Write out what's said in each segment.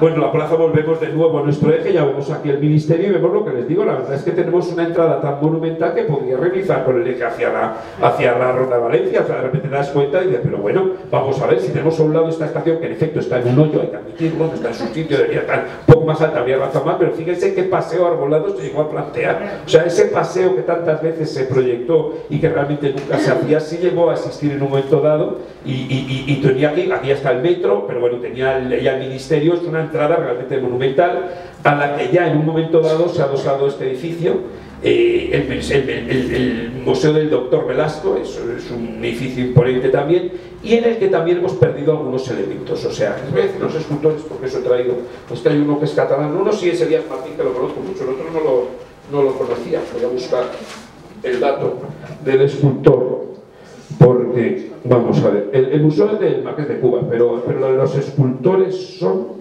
Bueno, la plaza volvemos de nuevo a nuestro eje, ya vemos aquí el ministerio y vemos lo que les digo, la verdad es que tenemos una entrada tan monumental que podría realizar con el eje hacia la, hacia la Ronda de Valencia, o sea, de repente te das cuenta y dices, pero bueno, vamos a ver, si tenemos a un lado esta estación, que en efecto está en un hoyo, hay que admitirlo, no está en su sitio, debería estar un poco más alta, habría razón más, pero fíjense qué paseo arbolado se llegó a plantear, o sea, ese paseo que tantas veces se proyectó y que realmente nunca se hacía, sí llegó a existir en un momento dado y, y, y, tenía aquí, aquí está el metro, pero bueno, tenía el, ya el ministerio, es una entrada realmente monumental a la que ya en un momento dado se ha adosado este edificio. Eh, el, Museo del Doctor Velasco, es, es, un edificio imponente también, y en el que también hemos perdido algunos elementos. O sea, a decir los escultores, porque eso he traído, pues hay uno que es catalán, uno sí es Elías Martín, que lo conozco mucho, el otro no lo, no lo conocía, voy a buscar el dato del escultor, porque, vamos a ver, el, Museo es del Marqués de Cuba, pero, pero los escultores son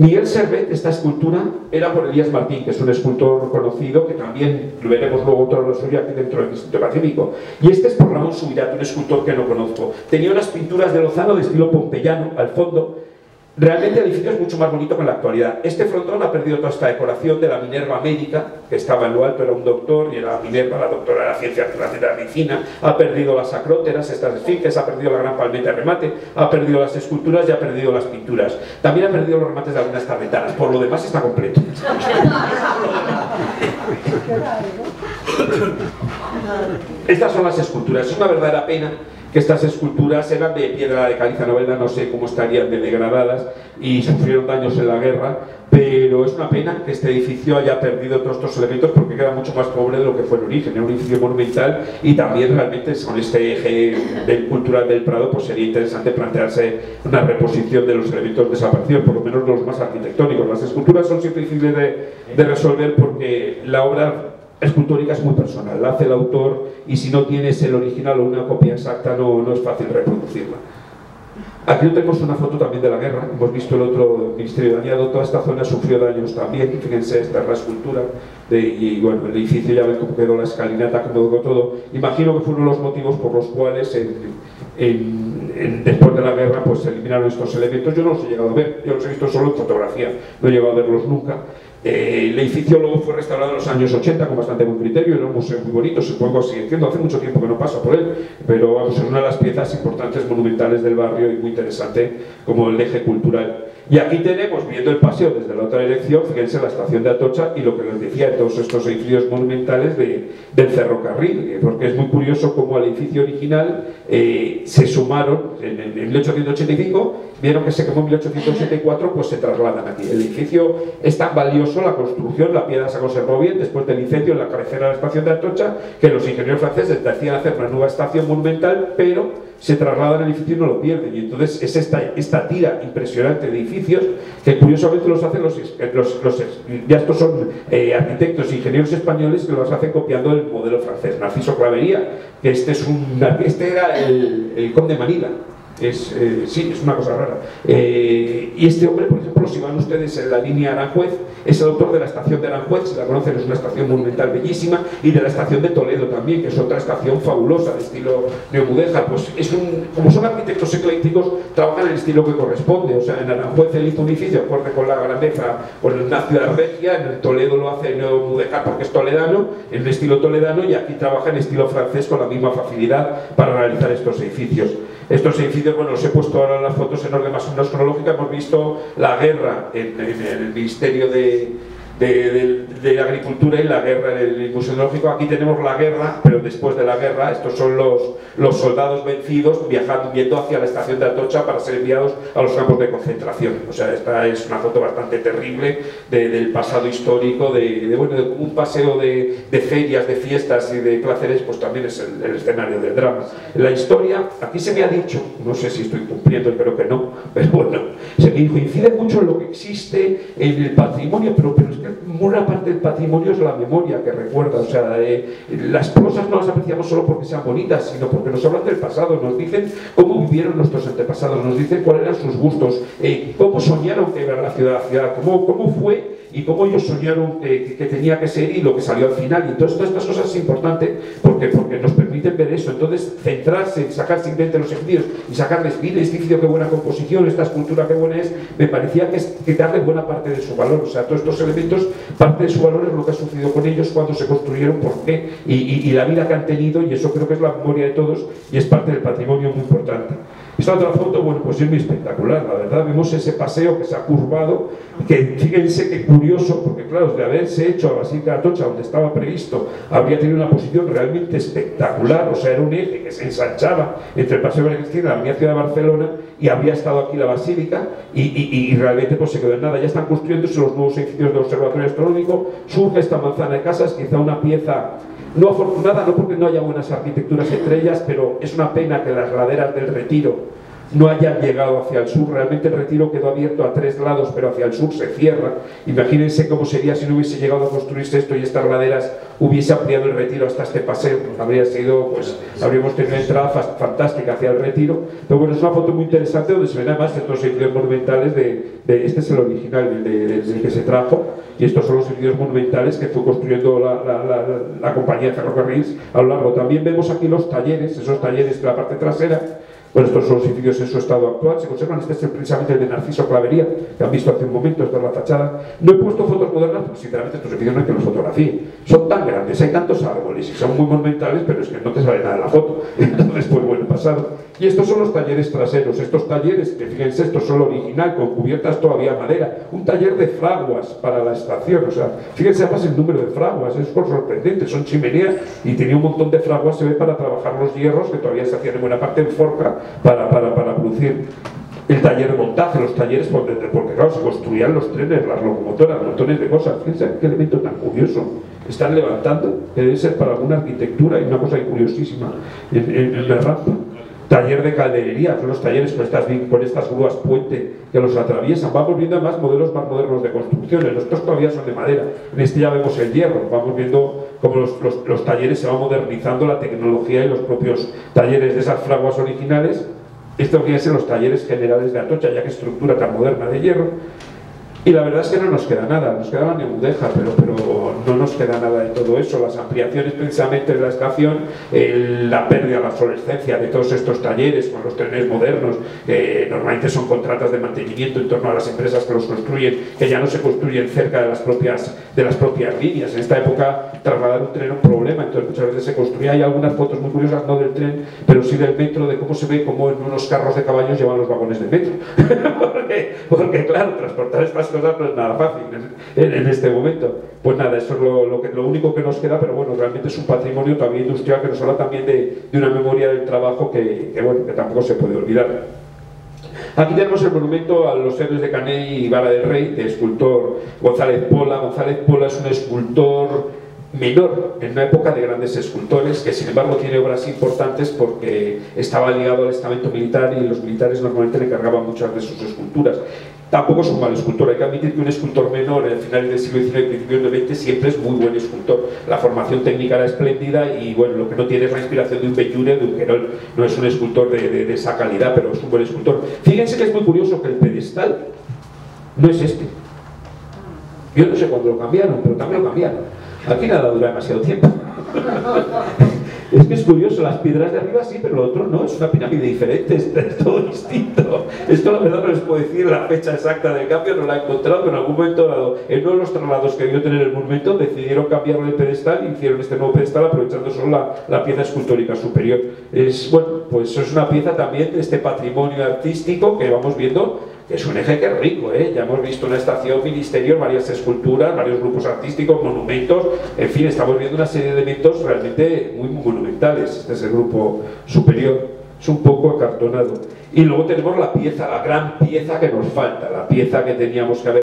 Miguel Servet, esta escultura, era por Elías Martín, que es un escultor conocido, que también lo veremos luego todo lo suyo aquí dentro del Instituto Pacífico. Y este es por Ramón Subirat, un escultor que no conozco. Tenía unas pinturas de Lozano de estilo pompeyano al fondo, Realmente el edificio es mucho más bonito que en la actualidad. Este frontón ha perdido toda esta decoración de la Minerva médica, que estaba en lo alto, era un doctor, y era Minerva, la doctora de la ciencia de la medicina, ha perdido las acróteras, estas esfinges, ha perdido la gran palmeta de remate, ha perdido las esculturas y ha perdido las pinturas. También ha perdido los remates de algunas tarretanas, por lo demás está completo. Estas son las esculturas, es una verdadera pena que estas esculturas eran de piedra de caliza novela, no sé cómo estarían de degradadas y sufrieron daños en la guerra, pero es una pena que este edificio haya perdido todos estos elementos porque queda mucho más pobre de lo que fue el origen, era un edificio monumental y también realmente con este eje del cultural del Prado pues sería interesante plantearse una reposición de los elementos desaparecidos, por lo menos los más arquitectónicos. Las esculturas son siempre difíciles de, de resolver porque la obra escultórica es muy personal, la hace el autor y si no tienes el original o una copia exacta no, no es fácil reproducirla. Aquí tenemos una foto también de la guerra, hemos visto el otro Ministerio Dañado, toda esta zona sufrió daños también, fíjense, esta es la escultura, de, y bueno, el edificio ya ven cómo quedó la escalinata, cómo quedó todo. Imagino que fueron los motivos por los cuales en, en, después de la guerra pues se eliminaron estos elementos, yo no los he llegado a ver, yo los he visto solo en fotografía, no he llegado a verlos nunca. Eh, el edificio luego fue restaurado en los años 80 con bastante buen criterio, era un museo muy bonito, supongo sigue siendo, hace mucho tiempo que no paso por él, pero vamos, es una de las piezas importantes monumentales del barrio y muy interesante como el eje cultural. Y aquí tenemos, viendo el paseo desde la otra dirección, fíjense la estación de Atocha y lo que les decía de todos estos edificios monumentales de, del ferrocarril, porque es muy curioso cómo al edificio original eh, se sumaron en, en, 1885, vieron que se quemó en 1884, pues se trasladan aquí. El edificio es tan valioso, la construcción, la piedra se conservó bien, después del incendio en la cabecera de la estación de Atocha, que los ingenieros franceses decían hacer una nueva estación monumental, pero se trasladan al edificio y no lo pierden. Y entonces es esta, esta tira impresionante de edificios que curiosamente los hacen los, los, ya estos son eh, arquitectos e ingenieros españoles que los hacen copiando el modelo francés. Narciso Clavería, que este, es un, este era el, el conde Manila es, eh, sí, es una cosa rara. Eh, y este hombre, por ejemplo, si van ustedes en la línea Aranjuez, es el autor de la estación de Aranjuez, si la conocen es una estación monumental bellísima, y de la estación de Toledo también, que es otra estación fabulosa de estilo neomudéjar. Pues es un, como son arquitectos eclécticos, trabajan el estilo que corresponde. O sea, en Aranjuez él hizo un edificio acorde con la grandeza, con una ciudad regia, en Toledo lo hace neomudéjar porque es toledano, en el estilo toledano, y aquí trabaja en estilo francés con la misma facilidad para realizar estos edificios. Estos edificios, bueno, los he puesto ahora las fotos en orden más cronológica, hemos visto la guerra en el Ministerio de, de, de, la agricultura y la guerra del museológico. Aquí tenemos la guerra, pero después de la guerra, estos son los, los soldados vencidos viajando, viendo hacia la estación de Atocha para ser enviados a los campos de concentración. O sea, esta es una foto bastante terrible del pasado histórico, de, bueno, de un paseo de, ferias, de fiestas y de placeres, pues también es el, el, escenario del drama. La historia, aquí se me ha dicho, no sé si estoy cumpliendo, espero que no, pero bueno, se me coincide mucho en lo que existe en el patrimonio, pero, pero es que una parte del patrimonio es la memoria que recuerda, o sea, eh, las cosas no las apreciamos solo porque sean bonitas, sino porque nos hablan del pasado, nos dicen cómo vivieron nuestros antepasados, nos dicen cuáles eran sus gustos, eh, cómo soñaron que era la ciudad, la ciudad, cómo, cómo fue y cómo ellos soñaron que, tenía que ser y lo que salió al final. Y entonces todas estas cosas es importante porque, porque nos permiten ver eso. Entonces, centrarse en sacar simplemente los ejercicios y sacarles, mire, este edificio qué buena composición, esta escultura qué buena es, me parecía que es quitarle buena parte de su valor. O sea, todos estos elementos, parte de su valor es lo que ha sucedido con ellos cuando se construyeron, por qué, y, y la vida que han tenido, y eso creo que es la memoria de todos y es parte del patrimonio muy importante. Esta otra foto, bueno, pues es muy espectacular, la verdad. Vemos ese paseo que se ha curvado, que fíjense qué curioso, porque claro, de haberse hecho a Basílica de Atocha, donde estaba previsto, habría tenido una posición realmente espectacular, o sea, era un eje que se ensanchaba entre el Paseo de Cristina y la ciudad de Barcelona, y habría estado aquí la Basílica, y, realmente pues se quedó en nada. Ya están construyéndose los nuevos edificios del Observatorio Astronómico, surge esta manzana de casas, quizá una pieza no afortunada, no porque no haya buenas arquitecturas entre ellas, pero es una pena que las laderas del retiro no hayan llegado hacia el sur. Realmente el retiro quedó abierto a tres lados, pero hacia el sur se cierra. Imagínense cómo sería si no hubiese llegado a construirse esto y estas laderas hubiese ampliado el retiro hasta este paseo. Pues habría sido, pues, habríamos tenido una entrada fantástica hacia el retiro. Pero bueno, es una foto muy interesante donde se ven además estos edificios monumentales de, este es el original del que se trajo y estos son los edificios monumentales que fue construyendo la, la compañía de ferrocarriles a lo largo. También vemos aquí los talleres, esos talleres de la parte trasera bueno, estos son los edificios en su estado actual, se conservan. Este es precisamente el de Narciso Clavería, que han visto hace un momento, esta es la fachada. No he puesto fotos modernas porque sinceramente estos edificios no hay que los fotografíe. Son tan grandes, hay tantos árboles y son muy monumentales, pero es que no te sale nada en la foto. Entonces, pues bueno, pasado. Y estos son los talleres traseros. Estos talleres, que fíjense, estos son original, con cubiertas todavía madera. Un taller de fraguas para la estación. O sea, fíjense además el número de fraguas, es sorprendente. Son chimeneas y tenía un montón de fraguas, se ve, para trabajar los hierros, que todavía se hacían en buena parte en forja para, para, para producir el taller de montaje, los talleres, porque, claro, se construían los trenes, las locomotoras, montones de cosas. Fíjense qué elemento tan curioso. Están levantando, que debe ser para alguna arquitectura y una cosa curiosísima en, en, la rampa. Taller de calderería, son los talleres con estas, con estas grúas puente que los atraviesan. Vamos viendo además modelos más modernos de construcciones. Los todavía son de madera. En este ya vemos el hierro. Vamos viendo cómo los, los, talleres se van modernizando, la tecnología y los propios talleres de esas fraguas originales esto quiere ser los talleres generales de Atocha, ya que estructura tan moderna de hierro, y la verdad es que no nos queda nada, nos quedaba Neudeja, pero, pero no nos queda nada de todo eso. Las ampliaciones precisamente de la estación, la pérdida, la obsolescencia de todos estos talleres con los trenes modernos, que normalmente son contratas de mantenimiento en torno a las empresas que los construyen, que ya no se construyen cerca de las propias, de las propias líneas. En esta época trasladar un tren era un problema, entonces muchas veces se construía. Hay algunas fotos muy curiosas, no del tren, pero sí del metro, de cómo se ve cómo en unos carros de caballos llevan los vagones de metro. porque, claro, transportar cosas no es nada fácil en, este momento. Pues nada, eso es lo, único que nos queda, pero bueno, realmente es un patrimonio también industrial que nos habla también de, una memoria del trabajo que, tampoco se puede olvidar. Aquí tenemos el monumento a los héroes de Canet y Vara del Rey, de escultor González Pola. González Pola es un escultor menor en una época de grandes escultores, que sin embargo tiene obras importantes porque estaba ligado al estamento militar y los militares normalmente le cargaban muchas de sus esculturas. Tampoco es un mal escultor, hay que admitir que un escultor menor en finales del siglo XIX y principios del XX siempre es muy buen escultor. La formación técnica era espléndida y bueno, lo que no tiene es la inspiración de un Bellure, de un Querol, no es un escultor de, de esa calidad, pero es un buen escultor. Fíjense que es muy curioso que el pedestal no es este. Yo no sé cuándo lo cambiaron, pero también lo cambiaron. Aquí nada dura demasiado tiempo. es que es curioso, las piedras de arriba sí, pero lo otro no, es una pirámide diferente, es, todo distinto. Esto la verdad no les puedo decir la fecha exacta del cambio, no la he encontrado, pero en algún momento dado, en uno de los traslados que debió tener el monumento, decidieron cambiarlo de pedestal y hicieron este nuevo pedestal aprovechando solo la, la pieza escultórica superior. Es, bueno, pues es una pieza también de este patrimonio artístico que vamos viendo es un eje que es rico, ¿eh? ya hemos visto una estación ministerio, varias esculturas, varios grupos artísticos, monumentos, en fin, estamos viendo una serie de elementos realmente muy monumentales, este es el grupo superior, es un poco acartonado. Y luego tenemos la pieza, la gran pieza que nos falta, la pieza que teníamos que haber